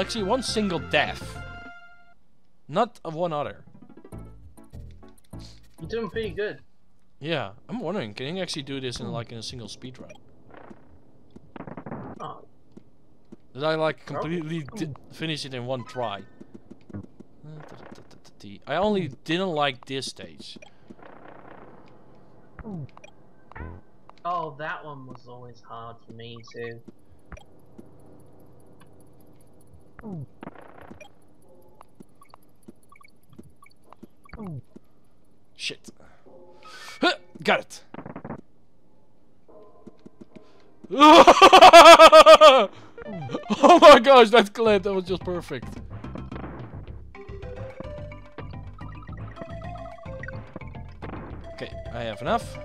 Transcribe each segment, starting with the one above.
actually one single death. Not of one other. You're doing pretty good. Yeah, I'm wondering, can you actually do this in like in a single speed run? Oh, Did I like completely hmm. di finish it in one try? I only didn't like this stage. oh, that one was always hard for me too. Shit. Huh, Got it. oh my gosh, that clip, that was just perfect. Okay, I have enough.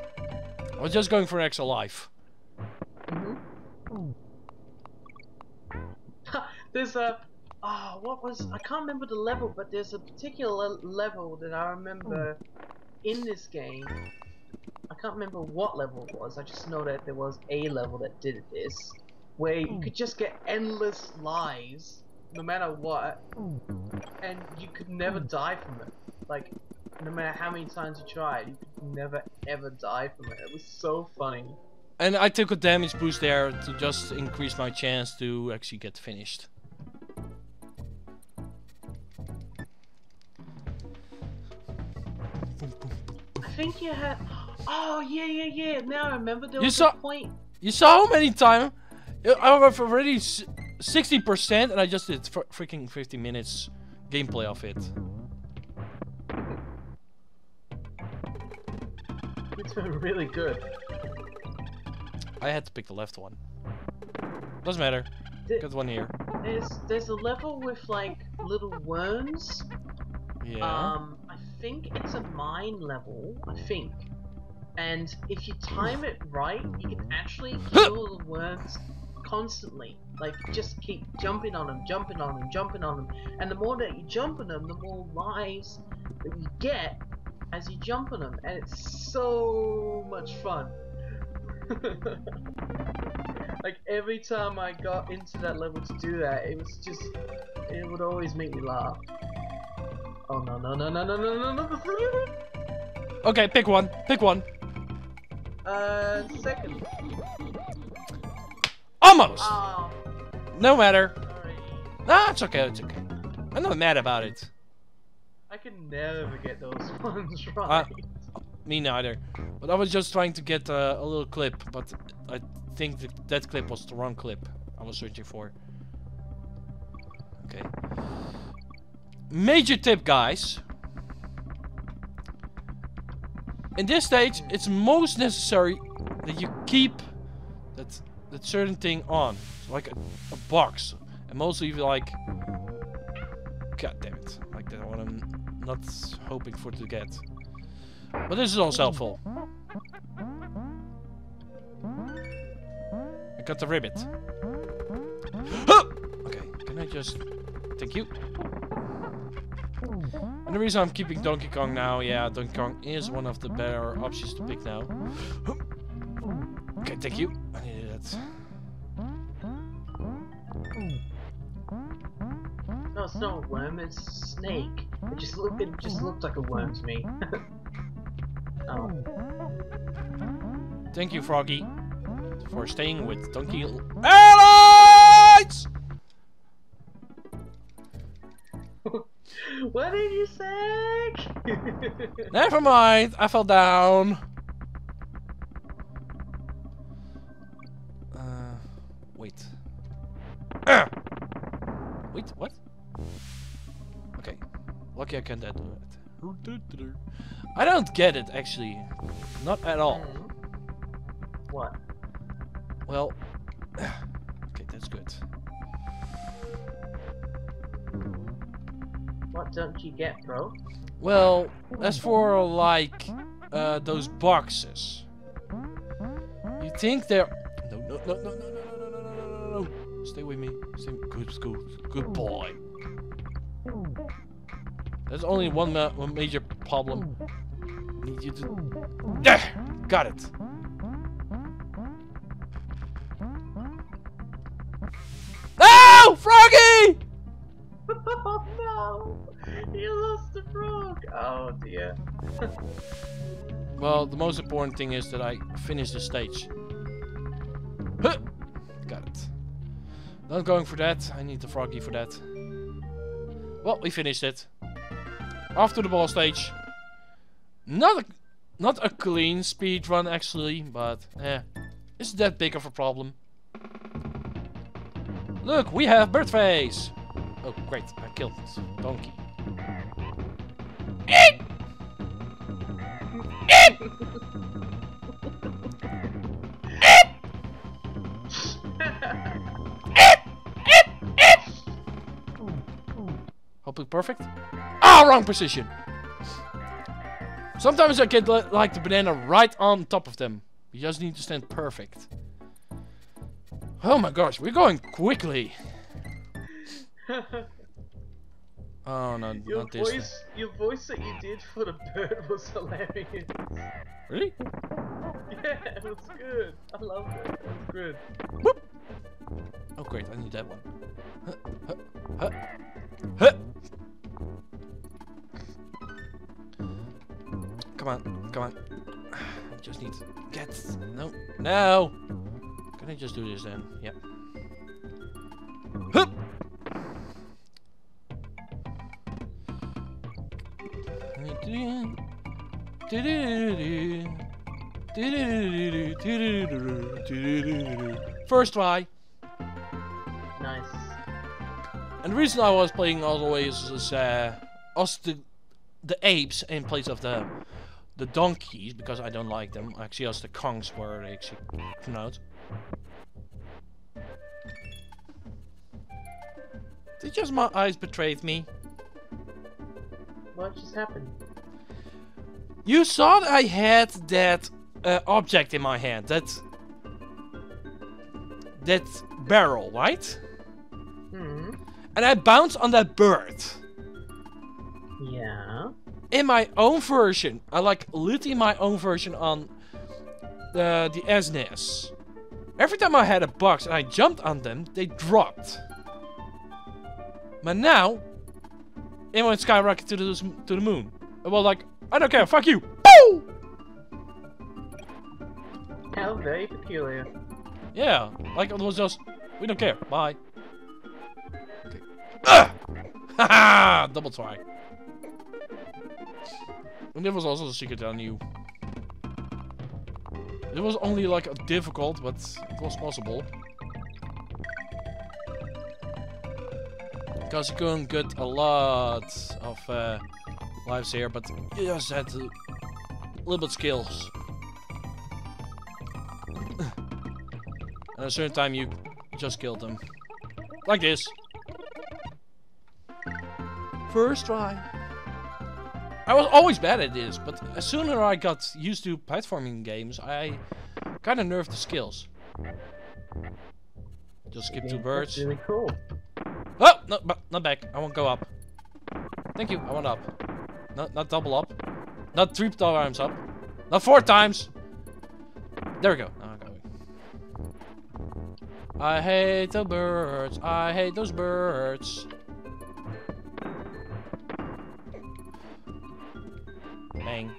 I was just going for an extra life. There's a ah, what was hmm. I can't remember the level, but there's a particular level that I remember hmm. in this game. I can't remember what level it was. I just know that there was a level that did this, where you hmm. could just get endless lives, no matter what, and you could never die from it. Like, no matter how many times you tried, you could never ever die from it. It was so funny. And I took a damage boost there to just increase my chance to actually get finished. I think you had. Oh yeah, yeah, yeah. Now I remember there You was saw- a point. You saw how many times? I have already 60% and I just did fr freaking 50 minutes gameplay of it. It's been really good. I had to pick the left one. Doesn't matter. Th- Got one here. There's there's a level with like little worms. Yeah. Um, think it's a mine level. I think. And if you time it right, you can actually kill the worms constantly. Like just keep jumping on them, jumping on them, jumping on them. And the more that you jump on them, the more lives that you get as you jump on them. And it's so much fun. like every time I got into that level to do that, it was just it would always make me laugh. Oh no no no no no no no no okay, pick one. Pick one. Uh second. Almost! Oh No matter. sorry. Ah, it's okay, it's okay. I'm not mad about it. I can never get those ones Uh, right. Me neither. But I was just trying to get uh, a little clip, but I think that that clip was the wrong clip I was searching for. Okay. Major tip, guys. In this stage, it's most necessary that you keep that that certain thing on, like a, a box, and mostly like. God damn it! Like that one I'm not hoping for to get. But this is also helpful. I got the ribbit. Okay, can I just... Thank you. And the reason I'm keeping Donkey Kong now, yeah, Donkey Kong is one of the better options to pick now. Okay, thank you. I needed that. No, it's not a worm. It's a snake. It just looked. It just looked like a worm to me. oh. Thank you, Froggy, for staying with Donkey Airlines! What did you say? Never mind, I fell down. Uh, wait. Ah! Wait, what? Okay. Lucky I can do it. I don't get it, actually. Not at all. Hmm. What? Well, okay, that's good. Don't you get, bro? Well, as for like uh, those boxes, you think they're no no no no no no no no no no no no stay with me. Stay good school, good boy. There's only one ma one major problem. Need you to there, got it. Oh, Froggy! No! Lost the frog! Oh dear. Well, the most important thing is that I finish the stage. Huh! Got it. Not going for that. I need the froggy for that. Well, we finished it. After the ball stage. Not a, not a clean speed run actually, but eh, is that big of a problem? Look, we have bird face. Oh, great! I killed this donkey. Hopefully perfect. Ah, wrong position. Sometimes I get li like the banana right on top of them. You just need to stand perfect. Oh my gosh, we're going quickly. Oh no, your not this. voice, thing. your voice that you did for the bird was hilarious. Really? Yeah, it was good. I loved it. It was good. Oh great, I need that one. Huh, huh, huh, huh. Come on, come on. I just need to get no no. Can I just do this then? Yep. Hup! First try. Nice. And the reason I was playing always is uh, us the the apes in place of the the donkeys because I don't like them. Actually, us the kongs were actually pronounced. Did just my eyes betrayed me? What just happened? You saw that I had that uh, object in my hand. That that barrel, right? Hmm. And I bounced on that bird. Yeah. in my own version, I like literally my own version on the the SNES. Every time I had a box and I jumped on them, they dropped. But now, it went skyrocket to the to the moon. Well, like I don't care, fuck you. Boo! How very peculiar. Yeah, like it was just we don't care. Bye. Okay. Haha! Double try. And there was also a secret I knew. It was only like a difficult, but it was possible. Because you couldn't get a lot of uh, lives here, but you just had a little bit skills. At a certain time you just killed them. Like this. First try. I was always bad at this, but as soon as I got used to platforming games, I kind of nerfed the skills. Just skip two birds. That's really cool. Oh, no, but not back. I won't go up. Thank you. I want up. Not, not double up. Not three times up. Not four times. There we go. I hate the birds. I hate those birds. Bang.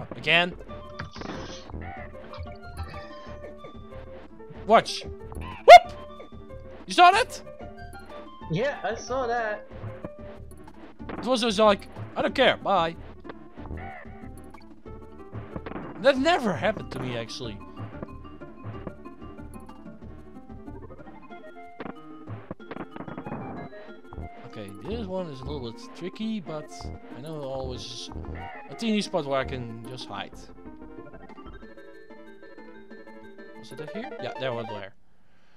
Up again. Watch. Whoop! You saw that? Yeah, I saw that. It was just like, I don't care, bye. That never happened to me, actually. Okay, this one is a little bit tricky, but I know always a teeny spot where I can just hide. Was it here? Yeah, there was there.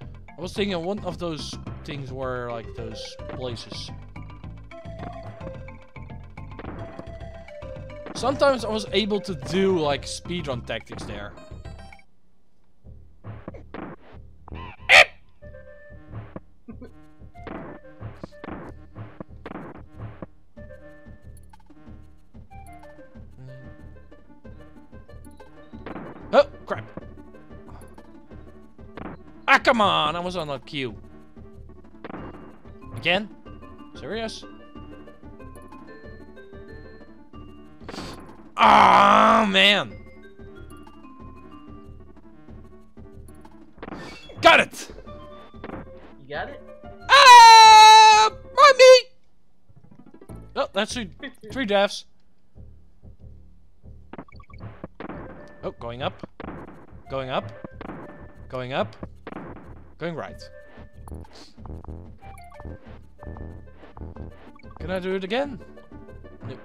I was thinking one of those things were like those places. Sometimes I was able to do like speedrun tactics there. Oh, crap. Ah, come on! I was on a queue. Again? Serious? Ah, man! Got it! You got it? Ah! Mommy! Oh, that's three, three deaths. Oh, going up. Going up. Going up. Going right. Can I do it again? Nope.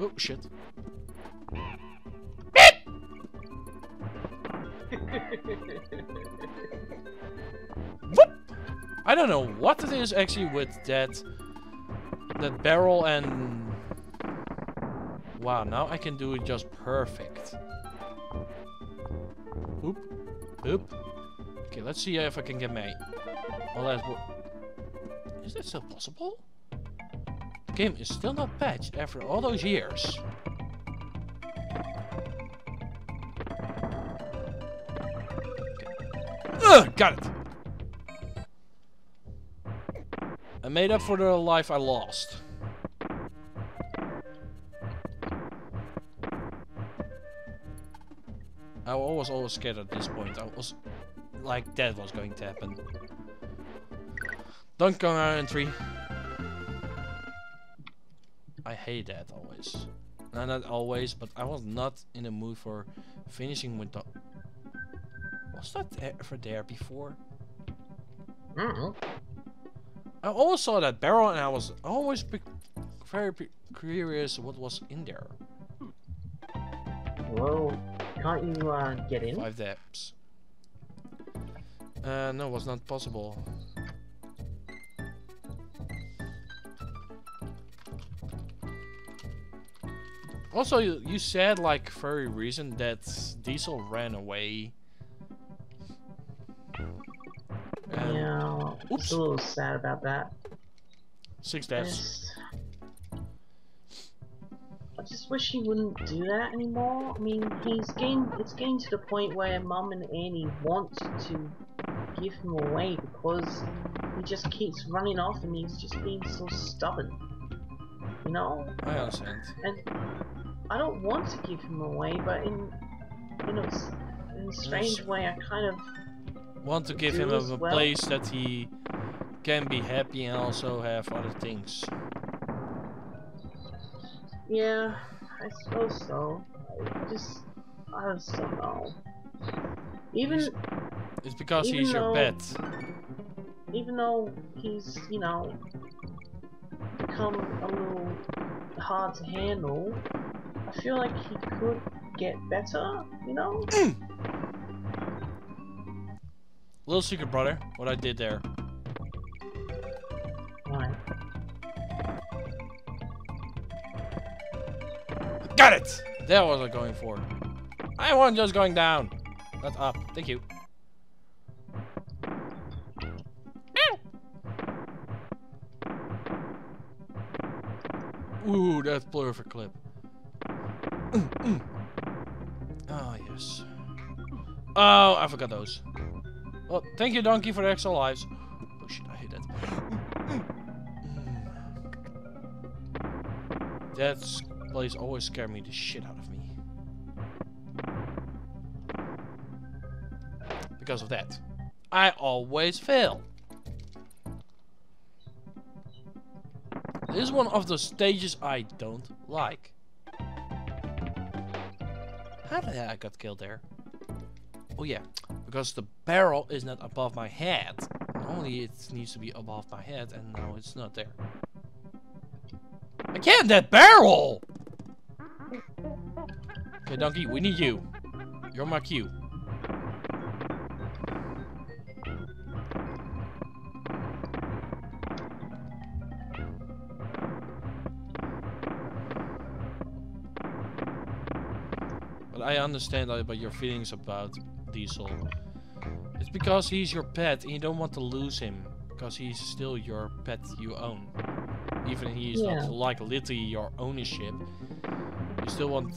Oh, shit. Whoop! I don't know what it is actually with that that barrel and wow now I can do it just perfect oop oop okay let's see if I can get my... well that's is that still possible game is still not patched after all those years Ugh, got it I made up for the life I lost. I was always scared at this point. I was like that was going to happen. Don't go Iron 3. I hate that always. No, not always, but I was not in the mood for finishing with the... Was that ever there before? Mm -hmm. I always saw that barrel and I was always very curious what was in there. Well, can't you uh, get in? Five depths. Uh, no, it was not possible. Also, you, you said like very recent that Diesel ran away. And yeah, oops. a little sad about that. Six deaths. I just wish he wouldn't do that anymore. I mean, he's getting it's getting to the point where Mum and Annie want to give him away because he just keeps running off and he's just being so stubborn. You know? I understand. And I don't want to give him away, but in in a, in a strange way, I kind of want to give him a, a well. place that he can be happy and also have other things. Yeah, I suppose so. I just, I just don't know. Even it's because he's your pet. Even though he's, you know, become a little hard to handle, I feel like he could get better. You know. Little secret, brother. What I did there. Right. Got it! That was I going for. I wasn't just going down. That's up. Thank you. Ooh, that's perfect clip. oh, yes. Oh, I forgot those. Well, thank you, Donkey, for the extra lives. Oh shit, I hate that. that place always scared me the shit out of me. Because of that. I always fail. This is one of the stages I don't like. How did I got killed there? Oh yeah, because the barrel is not above my head. Normally it needs to be above my head and now it's not there. Again, that barrel! Okay, Donkey, we need you. You're my cue. Understand about your feelings about Diesel. It's because he's your pet and you don't want to lose him. Because he's still your pet you own. Even if he's yeah. not like literally your ownership. You still want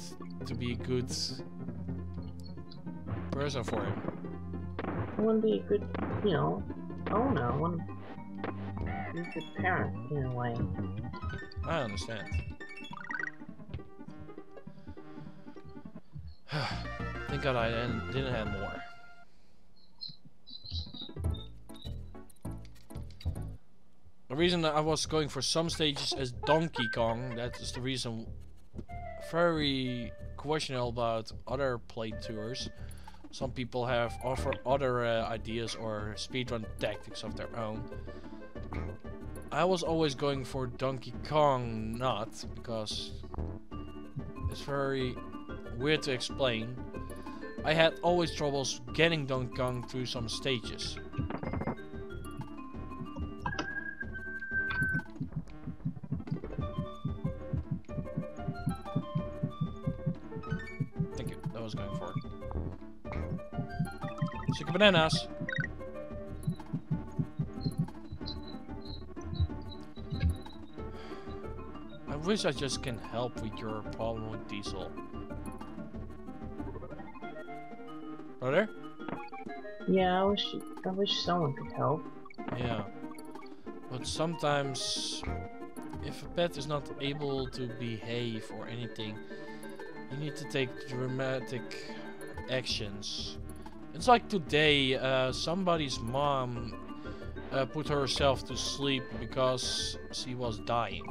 to be a good person for him. I want to be a good, you know, owner. I want to be a good parent in a way. I understand. Thank God I didn't, have more. The reason I was going for some stages as Donkey Kong, that is the reason very questionable about other play tours. Some people have offer other uh, ideas or speedrun tactics of their own. I was always going for Donkey Kong not, because it's very weird to explain. I had always troubles getting Donkey Kong through some stages. Thank you, that was going for it. Chicken bananas! I wish I just can help with your problem with Diesel. Brother? Yeah, I wish I wish someone could help. Yeah. But sometimes, if a pet is not able to behave or anything, you need to take dramatic actions. It's like today, uh, somebody's mom uh, put herself to sleep because she was dying.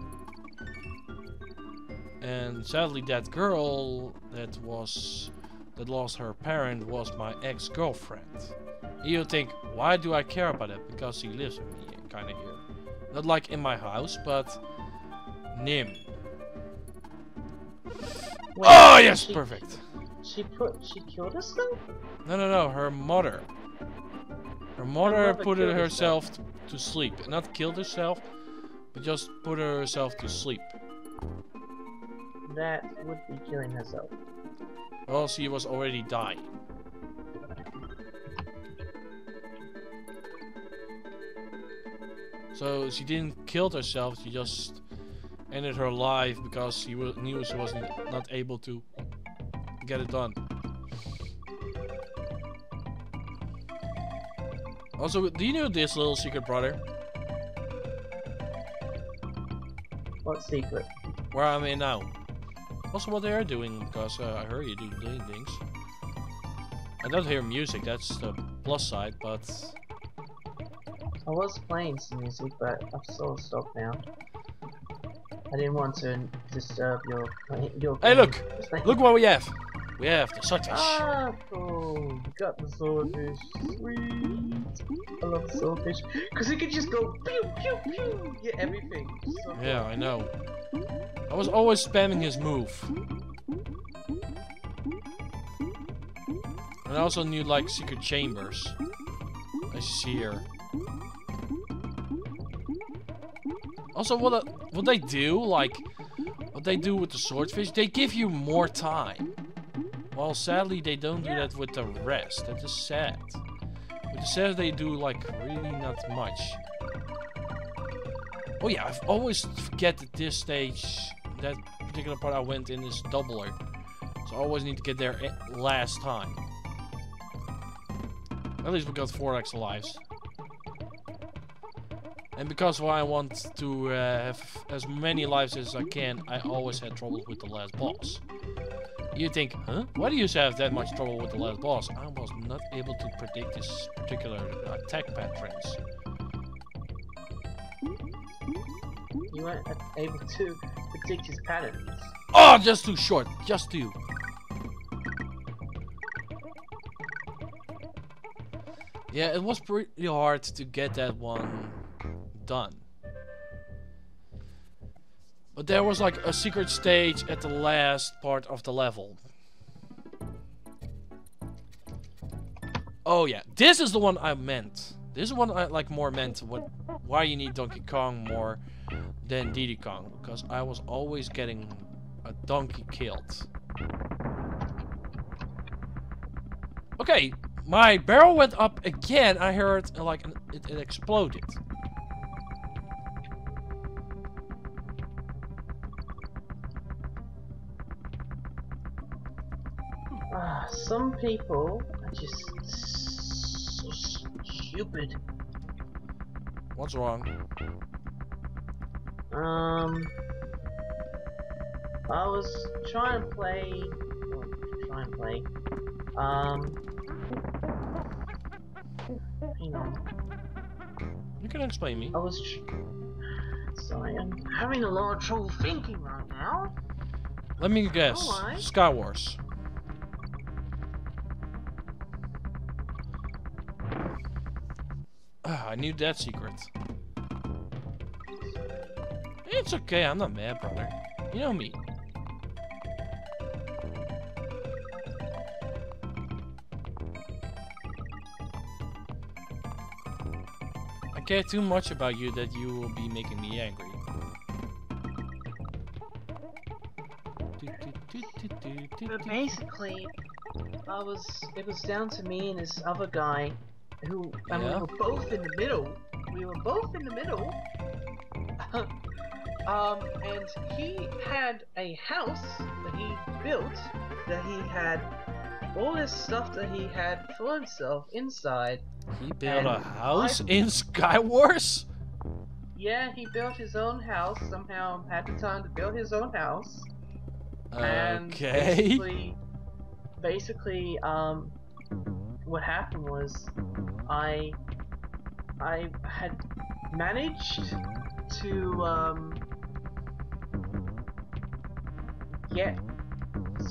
And sadly, that girl that was that lost her parent was my ex-girlfriend. You think, why do I care about it? Because he lives with me, kind of here. Not like in my house, but Nim. Wait, oh yes, she, perfect. She put she killed herself. No, no, no. Her mother. Her mother put herself t- to sleep. Not killed herself, but just put herself to sleep. That would be killing herself. Well, she was already dying. So she didn't kill herself. She just ended her life because she knew she wasn't not able to get it done. Also, do you know this little secret, brother? What secret? Where I'm in now. Also, what they are doing, because uh, I heard you do doing things. I don't hear music, that's the plus side, but I was playing some music, but I've sort of stopped now. I didn't want to disturb your your. Hey, look! Look what we have. We have the swordfish. Ah, cool. You got the swordfish. Sweet. I love the swordfish. Because it can just go pew pew pew. Get everything. So Yeah, I know. I was always spamming his move. And I also knew like secret chambers. You see here. Also, what uh, what they do, like what they do with the swordfish, they give you more time. Well, sadly, they don't do that with the rest. That is sad. With the rest, they do like really not much. Oh yeah, I've always forget at this stage that particular part I went in is doubler. So I always need to get there last time. At least we got 4 extra lives. And because why I want to uh, have as many lives as I can, I always had trouble with the last boss. You think, huh? Why do you have that much trouble with the last boss? I was not able to predict his particular attack patterns. You weren't able to predict his patterns. Oh, just too short. Just too. Yeah, it was pretty hard to get that one done. But there was like a secret stage at the last part of the level. Oh yeah, this is the one I meant. This is one I like more meant what why you need Donkey Kong more than Diddy Kong because I was always getting a donkey killed. Okay, my barrel went up again. I heard like it, it exploded. Ah, some people are just so stupid. What's wrong? Um, I was trying to play. Trying to play. Um, hang on. You can explain me. I was. Sorry, I'm having a lot of trouble thinking right now. Let me guess. Alright. Sky Ah, I knew that secret. It's okay, I'm not mad, brother. You know me. I care too much about you that you will be making me angry. But basically, I was. It was down to me and this other guy, who and Yeah? we were both in the middle. We were both in the middle. um, and he had a house that he built. That he had all this stuff that he had for himself inside. He built a house I- in Sky Wars? Yeah, he built his own house. Somehow had the time to build his own house. And Okay. basically, basically, um, what happened was, I, I had managed to um, get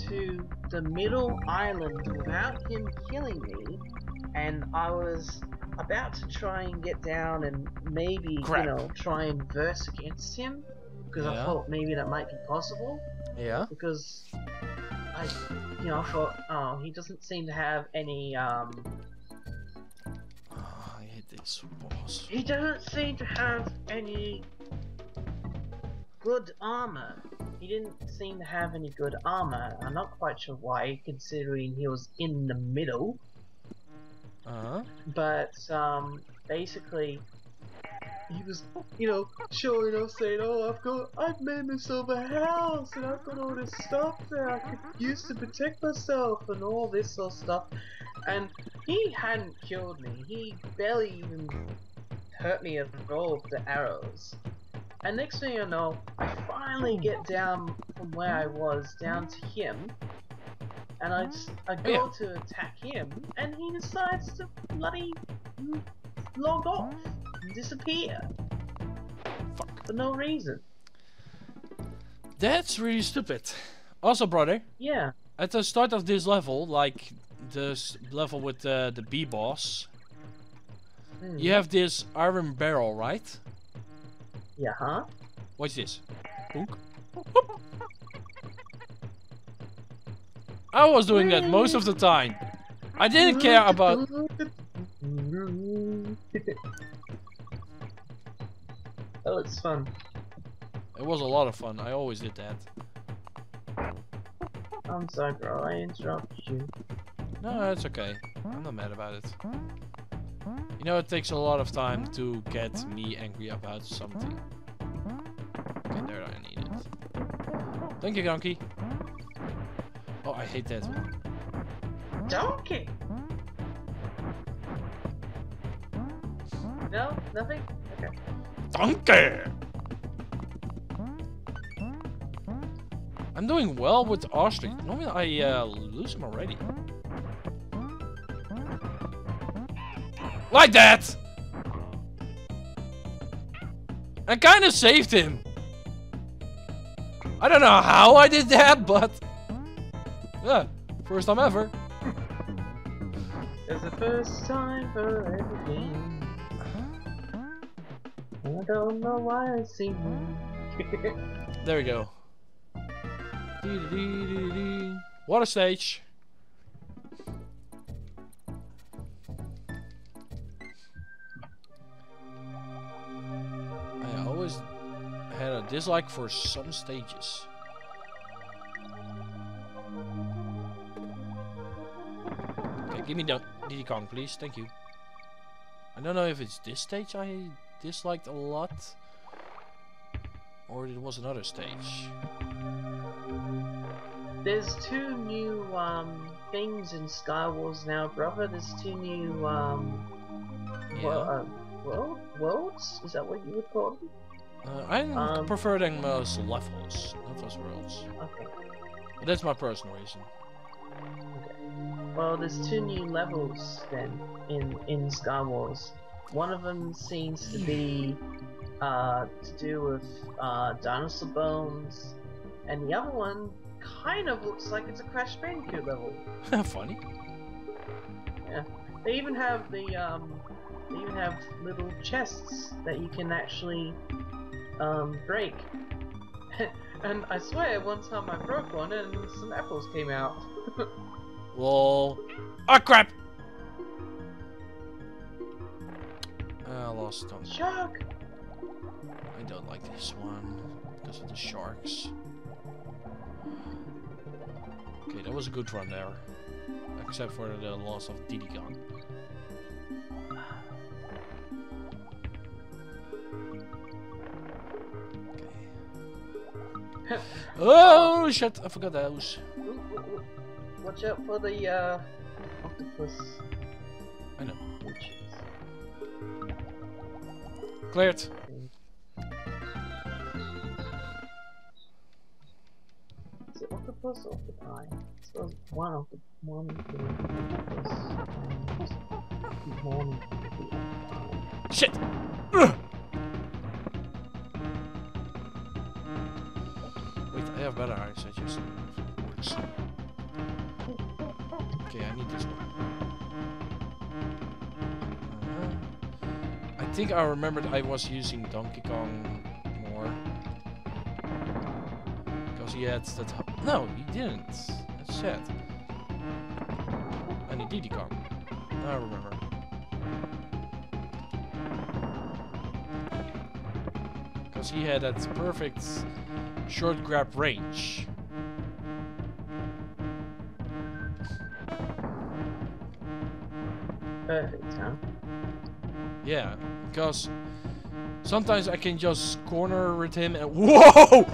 to the middle island without him killing me, and I was about to try and get down and maybe Crap. you know try and verse against him because Yeah. I thought maybe that might be possible Yeah. because I, you know, I thought, oh, he doesn't seem to have any, um, Boss. he doesn't seem to have any good armor. He didn't seem to have any good armor. I'm not quite sure why, considering he was in the middle. Uh huh. But um, basically, he was, you know, showing off, saying, "Oh, I've got, I've made myself a house, and I've got all this stuff that I could use to protect myself, and all this sort of stuff." And he hadn't killed me. He barely even hurt me at all with the arrows. And next thing you know, I finally get down from where I was down to him, and I just I go Yeah. to attack him, and he decides to bloody log off and disappear Fuck. for no reason. That's really stupid. Also, brother, Yeah, at the start of this level, like this level with the the B boss, hmm, you have this iron barrel, right? yeah, huh? What's this? Boonk. I was doing that most of the time. I didn't care about. Mm-hmm. oh, it's fun. It was a lot of fun. I always did that. I'm sorry, bro. I interrupted you. No, it's okay. I'm not mad about it. You know, it takes a lot of time to get me angry about something. Okay, there I need it. Thank you, Donkey. Oh, I hate that one. Donkey. No, nothing. Okay. Donkey! I'm doing well with Ostrich. Normally I uh, lose him already. Like that! I kinda saved him. I don't know how I did that, but... Yeah, first time ever. It's the first time for everything. I don't know why I sing. There we go. Dee-dee-dee-dee-dee. Water stage. I always had a dislike for some stages. Okay, give me the Diddy Kong, please. Thank you. I don't know if it's this stage I disliked a lot. Or it was another stage. There's two new um things in Sky Wars now, brother. There's two new um Yeah. well, uh, world worlds. Is that what you would call them? Uh, I Um, prefer them as levels, not as worlds. Okay. But that's my personal reason. Well, there's two new levels then in in Star Wars. One of them seems to be uh, to do with uh, dinosaur bones, and the other one kind of looks like it's a Crash Bandicoot level. Funny. Yeah. They even have the um, they even have little chests that you can actually um, break. and I swear, one time I broke one and some apples came out. Lol. Oh crap! Lost. Shark! I don't like this one because of the sharks. Okay, that was a good run there. Except for the loss of Diddy Kong. Okay. oh shit! I forgot those. Ooh, ooh, ooh. Watch out for the uh, octopus. Cleared. Is it octopus or octopi? I suppose one of the one of the octopus. One of the. Shit! Ugh. Wait, I have better eyes. I just works. Okay, I need this one. Think I remembered I was using Donkey Kong more. Because he had that. No, he didn't. That's sad. And he Diddy Kong. I remember. Because he had that perfect short grab range. Perfect, huh? Yeah, because sometimes I can just corner with him and whoa,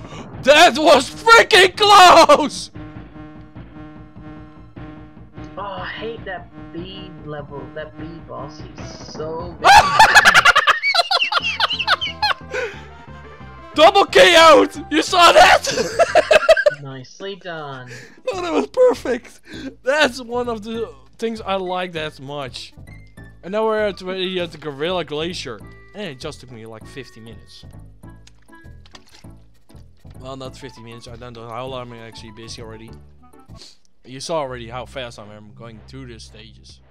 that was freaking close! Oh, I hate that B level, that B boss. He's so good. Double KO'd! You saw that? nicely done. oh, that was perfect. That's one of the things I like that much. And now we're at, we're at the Gorilla Glacier. And it just took me like 50 minutes. Well, not 50 minutes. I don't know how long I'm actually busy already. You saw already how fast I'm going through the stages.